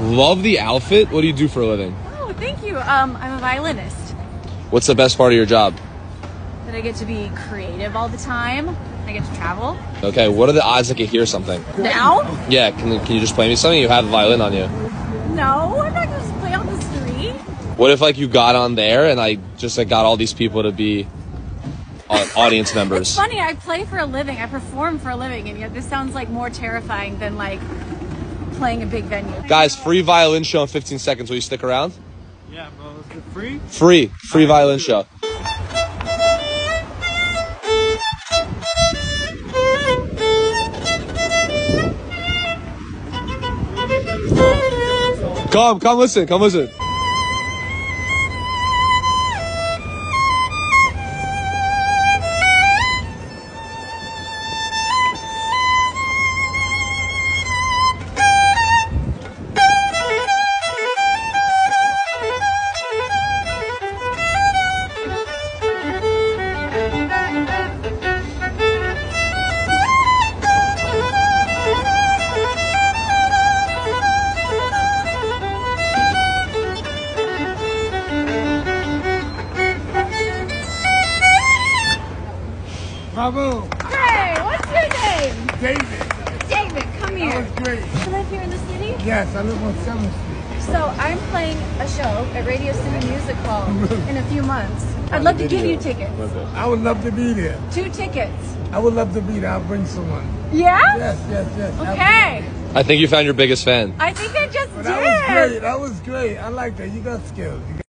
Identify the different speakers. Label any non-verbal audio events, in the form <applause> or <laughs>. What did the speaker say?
Speaker 1: Love the outfit. What do you do for a living?
Speaker 2: Oh, thank you. Um, I'm a violinist.
Speaker 1: What's the best part of your job?
Speaker 2: That I get to be creative all the time. I get to travel.
Speaker 1: Okay, what are the odds I could hear something?
Speaker 2: Now?
Speaker 1: Yeah, can, can you just play me something? You have a violin on you.
Speaker 2: No, I'm not gonna just play on the street.
Speaker 1: What if like you got on there and I just like got all these people to be au- <laughs> audience
Speaker 2: It's
Speaker 1: members?
Speaker 2: funny. I play for a living. I perform for a living, and yet this sounds like more terrifying than like playing a big venue.
Speaker 1: Guys, free violin show in 15 seconds. Will you stick around?
Speaker 3: Yeah, bro. Is it free?
Speaker 1: Free, free violin show. Come, come listen, come listen.
Speaker 3: Bravo.
Speaker 2: Hey, what's your name?
Speaker 3: David.
Speaker 2: David. Come here.
Speaker 3: That
Speaker 2: here.
Speaker 3: was great.
Speaker 2: You live here in the city?
Speaker 3: Yes, I live on 7th Street.
Speaker 2: So I'm playing a show at Radio City Music Hall <laughs> in a few months. I'd love to give you tickets.
Speaker 3: I would love to be there.
Speaker 2: Two tickets.
Speaker 3: I would love to be there. I'll bring someone.
Speaker 2: Yeah?
Speaker 3: Yes, yes, yes.
Speaker 2: Okay.
Speaker 1: I think you found your biggest fan.
Speaker 2: I think I just
Speaker 3: But
Speaker 2: did.
Speaker 3: that was great. That was great. I like that. You got skills. You got